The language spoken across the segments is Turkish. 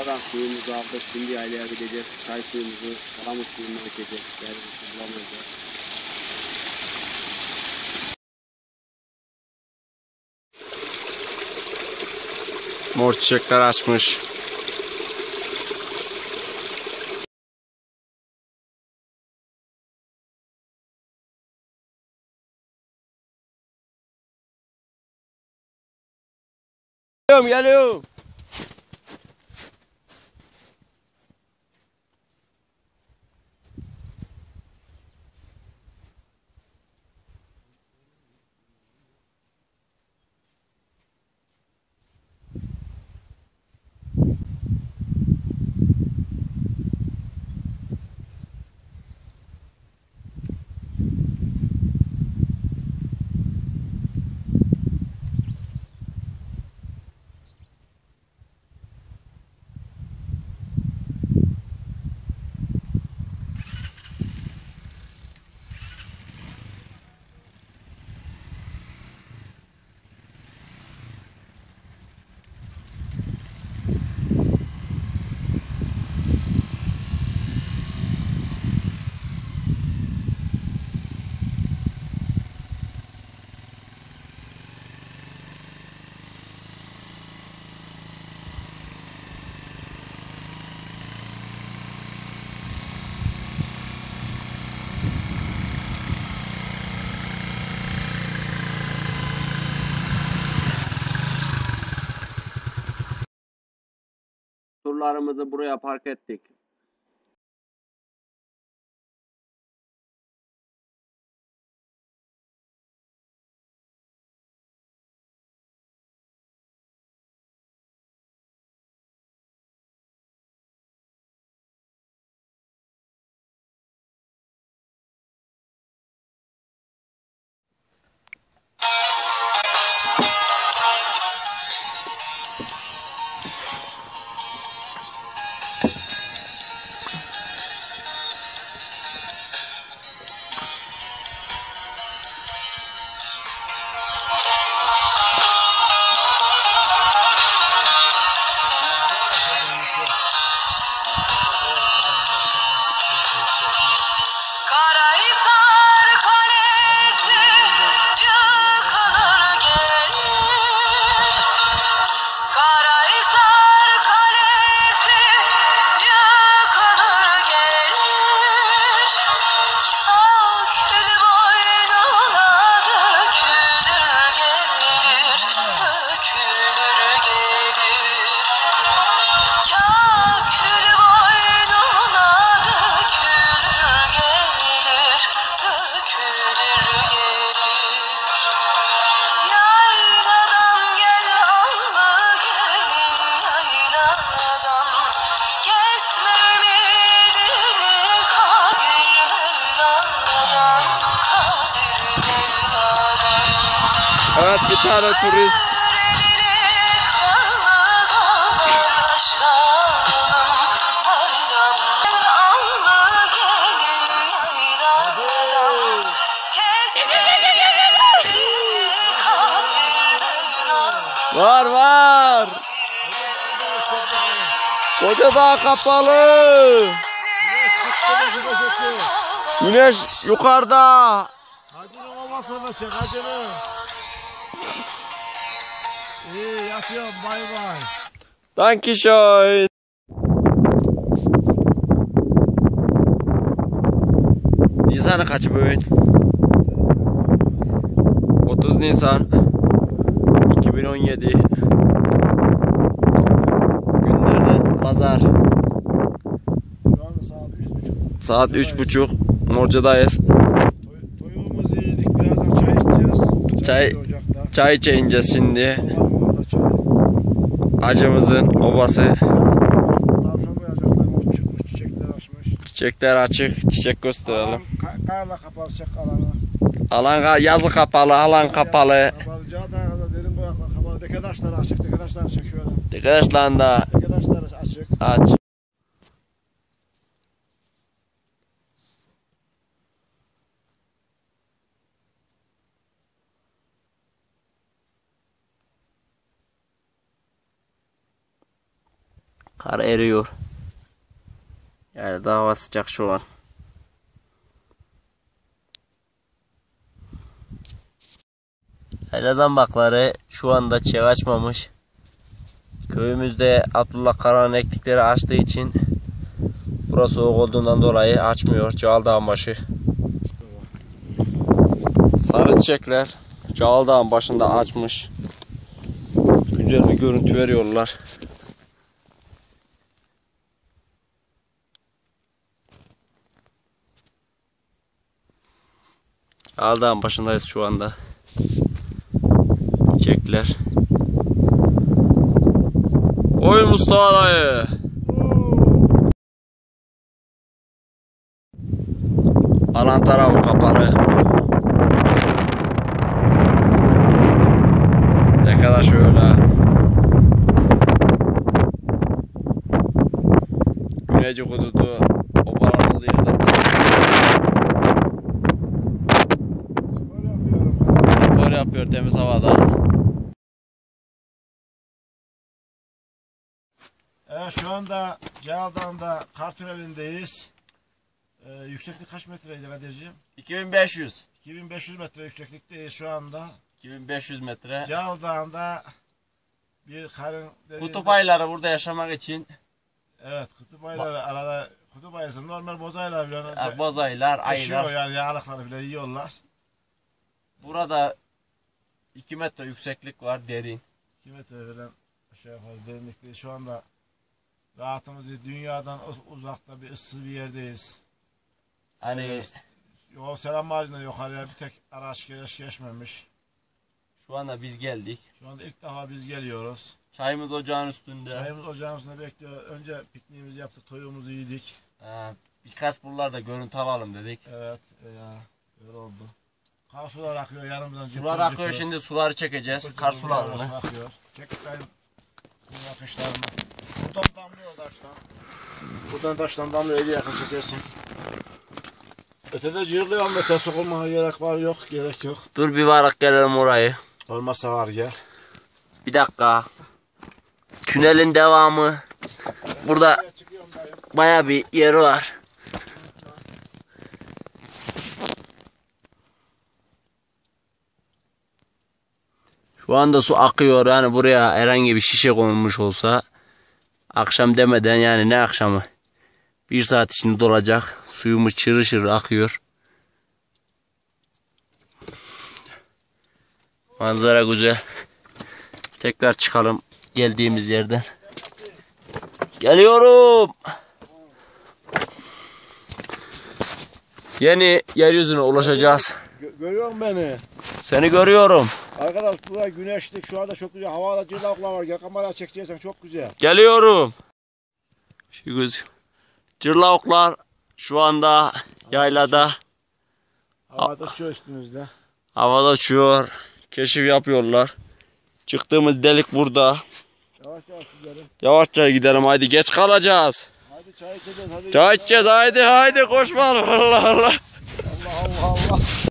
Arkadan suyumuzu aldık. Şimdi yaylaya gideceğiz. Çay suyumuzu, kalamut suyundan içeceğiz. Yani su bulamayacağız. Mor çiçekler açmış. Geliyorum geliyorum. Turlarımızı buraya park ettik. Evet bir tane turist. Var var. Koca dağ kapalı. Güneş yukarıda. Hacının olmasını çek hacını. İyi yatıyorum bay bay. Dankeschön. Nisan kaç bugün? 30 Nisan 2017 Günlerden pazar saat üç buçuk. saat 3.30 Morca'dayız. Toy, toyuğumuzu yedik birazdan çay içeceğiz. Çay- Ocakta. Çay içeceğiz şimdi. Acımızın obası. Çiçekler açmış. Çiçekler açık. Çiçek gösterelim. Alan ka- karla kapatacak alanı. Alan yazı kapalı, alan kapalı. Kapalı. Taşları açık. Deke taşları açık şöyle. Arkadaşlar da Deke taşları açık. aç. Kar eriyor. Yani daha hava sıcak şu an. Elazan bakları şu anda çiçek açmamış. Köyümüzde Abdullah Karan'ın ektikleri açtığı için burası soğuk olduğundan dolayı açmıyor. Cağaldağın başı. Sarı çiçekler Cağaldağın başında açmış. Güzel bir görüntü veriyorlar. Cağaldağın başındayız şu anda. Çiçekler. Oy Mustafa dayı. Alan tarafı kapalı. Ne kadar şöyle. Güneyci hududu obaran olduğu yerde. Spor yapıyor temiz havada. Evet şu anda Ceyaldağ'da kar tünelindeyiz. Ee, yükseklik kaç metreydi Kadir'ciğim? 2500. 2500 metre yükseklikteyiz şu anda. 2500 metre. Ceyaldağ'da bir karın Kutup ayları burada yaşamak için Evet kutup ayları arada kutup ayısı normal bozaylar bile e, bozaylar, yaşıyor aylar. yani yağlıkları bile yiyorlar. Burada 2 metre yükseklik var derin. 2 metre falan aşağı yukarı derinlikte şu anda rahatımızı dünyadan uz- uzakta bir ıssız bir yerdeyiz. Hani Yol selam ağacına yukarıya bir tek araç geç geçmemiş. şu anda biz geldik. Şu anda ilk defa biz geliyoruz. Çayımız ocağın üstünde. Çayımız ocağın üstünde bekliyor. Önce pikniğimizi yaptık, toyumuzu yedik. Ee, birkaç buralarda görüntü alalım dedik. Evet, ya öyle oldu. Kar sular akıyor yanımızdan. Sular akıyor şimdi suları çekeceğiz. Kar sularını. akıyor. Çek bakayım. Bu akışlarını. Buradan damlıyor taştan. Buradan taştan damlıyor. Eli yakın çekersin. Ötede cırlıyor ama öte sokulmaya gerek var yok. Gerek yok. Dur bir varak gelelim orayı. Olmazsa var gel. Bir dakika. Tünelin devamı. Burada baya bir yeri var. Şu anda su akıyor yani buraya herhangi bir şişe konulmuş olsa akşam demeden yani ne akşamı bir saat içinde dolacak suyumuz çırı çırı akıyor. Manzara güzel. Tekrar çıkalım geldiğimiz yerden. Geliyorum. Yeni yeryüzüne ulaşacağız. Gö- görüyor musun beni? Seni görüyorum. Arkadaş buraya güneşlik şu anda çok güzel. Havada cırlaklar var. Gel kamera çekeceksen çok güzel. Geliyorum. Şu göz. Cırlavuklar şu anda yaylada Havada şu üstümüzde. havada uçuyor. Keşif yapıyorlar. Çıktığımız delik burada. Yavaş yavaş gidelim. Yavaşça gidelim haydi geç kalacağız. Hadi çay içeceğiz hadi. Çay içeceğiz haydi haydi koşma Allah Allah. Allah Allah Allah.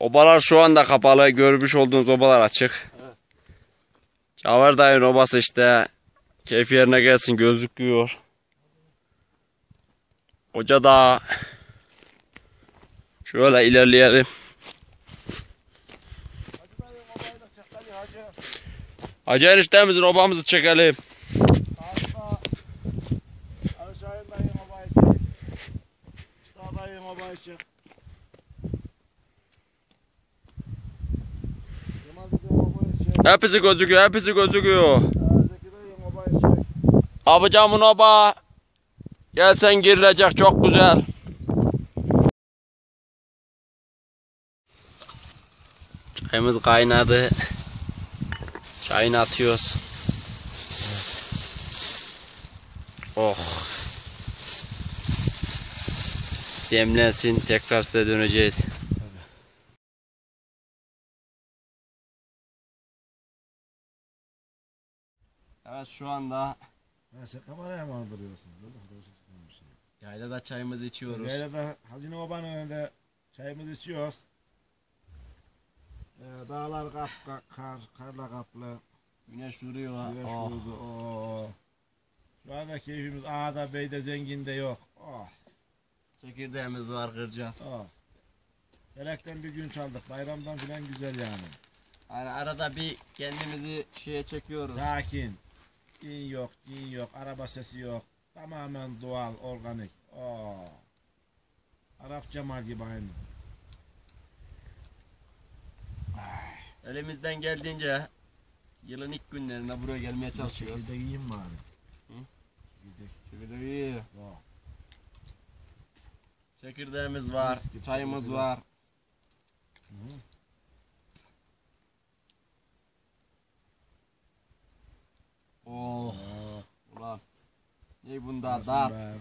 Obalar şu anda kapalı. Görmüş olduğunuz obalar açık. Caver dayının obası işte. Keyif yerine gelsin gözüküyor. Hoca da şöyle ilerleyelim. Hacı eniştemizin obamızı çekelim. Hepsi gözüküyor, hepsi gözüküyor. Abicamın oba. Gelsen girilecek çok güzel. Çayımız kaynadı. Çayını atıyoruz. Oh. Demlensin tekrar size döneceğiz. Evet şu anda Ha, sen kameraya mı bir şey. yaylada çayımızı içiyoruz. Yaylada Hacı Oba'nın önünde çayımızı içiyoruz. Ee, dağlar kap, kap, kar, karla kaplı. Güneş vuruyor. Güneş Oh. vurdu. Oo. Şu anda keyfimiz ağda beyde zenginde yok. Oh Çekirdeğimiz var kıracağız. oh. Felekten bir gün çaldık. Bayramdan filan güzel yani. Yani arada bir kendimizi şeye çekiyoruz. Sakin. İn yok, in yok, araba sesi yok. Tamamen doğal, organik. Oh. Arap Cemal gibi aynı. Elimizden geldiğince yılın ilk günlerinde buraya gelmeye çalışıyoruz. Çekirdeği yiyeyim bari. Hı? Oh. Çekirdeğimiz var, çayımız var. Hı. Oh. Oh. Ulan. Ne bunda da. be?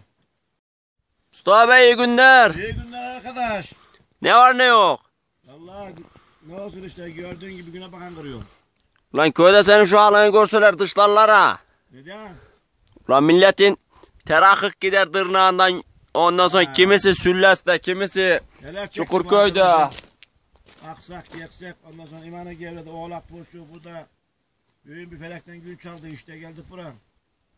Mustafa Bey iyi günler. İyi günler arkadaş. Ne var ne yok. Vallahi ne olsun işte gördüğün gibi güne bakan kırıyorum. Ulan köyde senin şu halini görseler dışlarlar ha. Neden? Ulan milletin terakık gider tırnağından ondan sonra Ha. kimisi Sülles'te kimisi Çukurköy'de. Aksak, yeksek, ondan sonra İmanı Gevre'de, Oğlak Burcu, burada büyük bir felekten gün çaldı işte geldik buraya.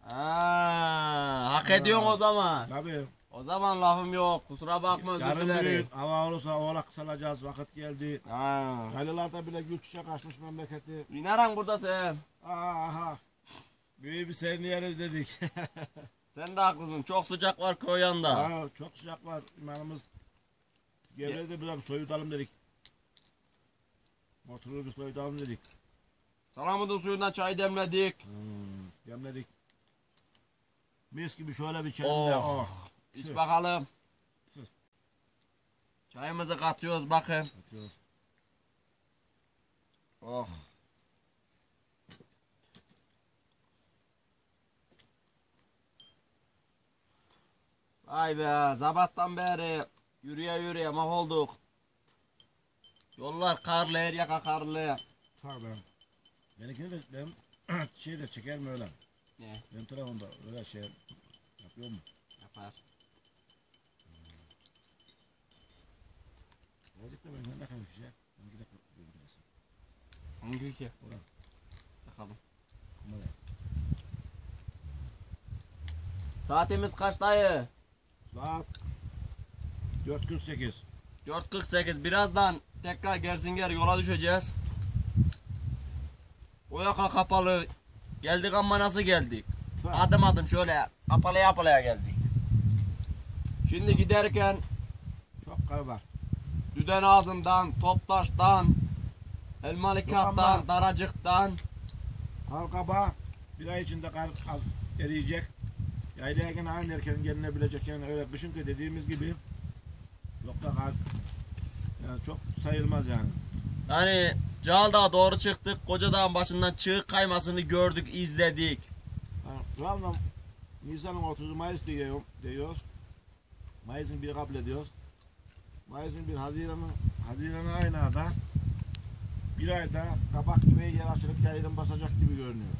Aa, hak ediyorsun o zaman. Tabii. O zaman lafım yok. Kusura bakma özür Yarın dilerim. büyük hava olursa Oğlak salacağız vakit geldi. Ha. Yaylalarda bile gül çiçek açmış memleketi. İnerim burada sen. Aha. Büyük bir serinleyeriz dedik. Sen de haklısın. Çok sıcak var köy yanında. Aa, çok sıcak var imanımız. Gevre'de biraz soyutalım dedik. Motoru bir soyutalım dedik. Salamudun suyundan çay demledik. Hmm, demledik. Mis gibi şöyle bir içelim de. Oh. Oh. İç Tüh. bakalım. Tüh. Çayımızı katıyoruz bakın. Atıyoruz. Oh. Vay be sabahtan beri yürüye yürüye mahvolduk. Yollar karlı her yaka karlı. Tabii. Benimkini de ben şey de çeker mi öyle? Ne Benim telefonda öyle şey yapıyor mu? yapar? Birazcık da ben ne kadar bir şey. Ben gidip görüntülesin. Hangi ülke? Ulan. Bakalım. Kumara. Saatimiz kaç dayı? Saat 4.48. 4.48 birazdan tekrar Gersinger yola düşeceğiz. O yaka kapalı. Geldik ama nasıl geldik? Adım adım şöyle apalaya apalaya geldik. Şimdi giderken Çok var. Düden ağzından, Toptaş'tan, Elmalı Yok Kat'tan, ama- Daracık'tan Kar kaba bir ay içinde kar eriyecek. Yaylaya gene aynı erken gelinebilecek yani öyle kışınki dediğimiz gibi yok da kar yani çok sayılmaz yani. yani Caldağ'a doğru çıktık. Kocadağ'ın başından çığ kaymasını gördük, izledik. Anda Nisan'ın 30 Mayıs diyor, diyoruz. Mayıs'ın bir kabul ediyoruz. Mayıs'ın bir Haziran'ın Haziran'ın aynı ada bir ayda kabak gibi yer açılıp yayılım basacak gibi görünüyor.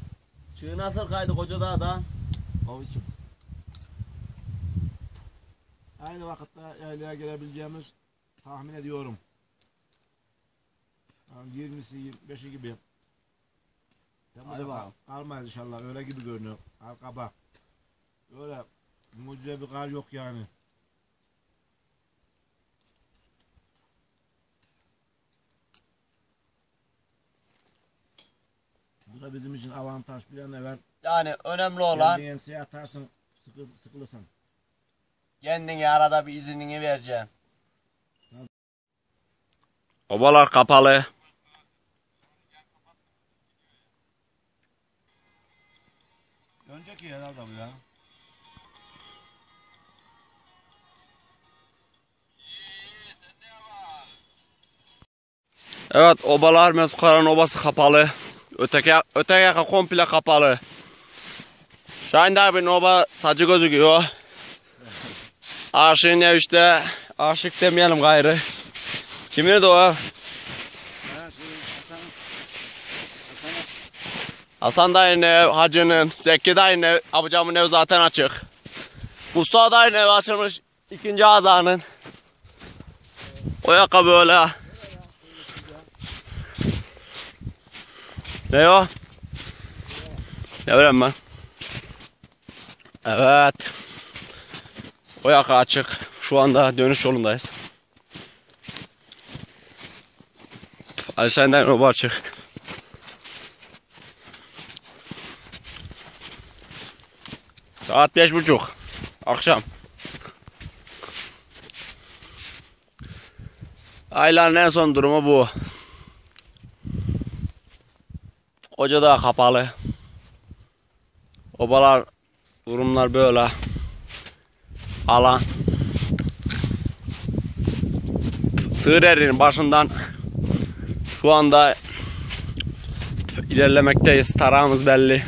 Çığ nasıl kaydı Kocadağ'dan? İçin. Aynı vakitte yaylaya gelebileceğimiz tahmin ediyorum. Yani 20'si 25'i gibi. Hadi Temmuz'a bakalım. kal- kalmayız inşallah öyle gibi görünüyor. Arka bak. Öyle mucize bir kar yok yani. Bu da bizim için avantaj bir an evvel. Yani önemli olan Kendin emsiye atarsın sıkı, sıkılırsan. kendine arada bir izinini vereceksin. Obalar kapalı. Önceki herhalde bu ya. Evet obalar Mesutkara'nın obası kapalı. Öteki, öteki yaka komple kapalı. Şahin abinin oba sacı gözüküyor. Aşığın ev işte. Aşık demeyelim gayrı. Kimin de o? Ha, şey, Hasan, Hasan dayının ev, hacının, Zeki dayının ev, abicamın ev zaten açık. Mustafa dayının ev açılmış ikinci azanın. O yaka böyle. Ne o? Bileyim ben. Evet. Oyaka açık. Şu anda dönüş yolundayız. Aşağıdan oba açık. Saat beş buçuk. Akşam. Ayların en son durumu bu. Oca da kapalı. Obalar durumlar böyle. Alan. Sığır erinin başından şu anda ilerlemekteyiz. Tarağımız belli.